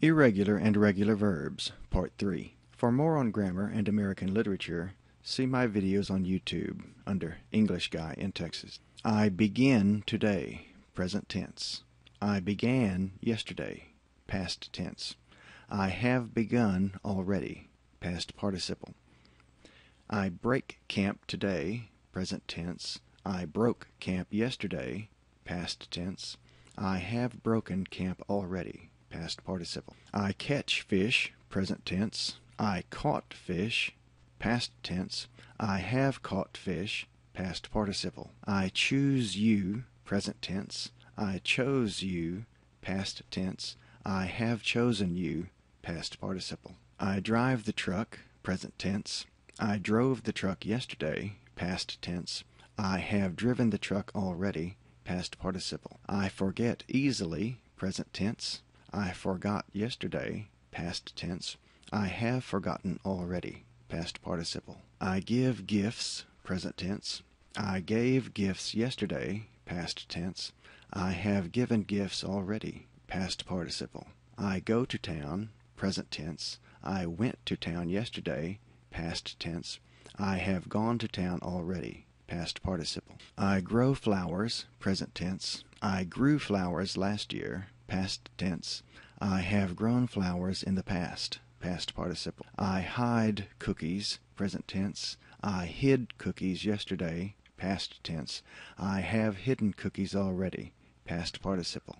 Irregular and Regular Verbs, Part 3. For more on grammar and American literature, see my videos on YouTube under English Guy in Texas. I begin today, present tense. I began yesterday, past tense. I have begun already, past participle. I break camp today, present tense. I broke camp yesterday, past tense. I have broken camp already, past participle. I catch fish, present tense. I caught fish, past tense. I have caught fish, past participle. I choose you, present tense. I chose you, past tense. I have chosen you, past participle. I drive the truck, present tense. I drove the truck yesterday, past tense. I have driven the truck already, past participle. I forget easily, present tense. I forgot yesterday, past tense. I have forgotten already, past participle. I give gifts, present tense. I gave gifts yesterday, past tense. I have given gifts already, past participle. I go to town, present tense. I went to town yesterday, past tense. I have gone to town already, past participle. I grow flowers, present tense. I grew flowers last year, past tense. I have grown flowers in the past, past participle. I hide cookies, present tense. I hid cookies yesterday, past tense. I have hidden cookies already, past participle.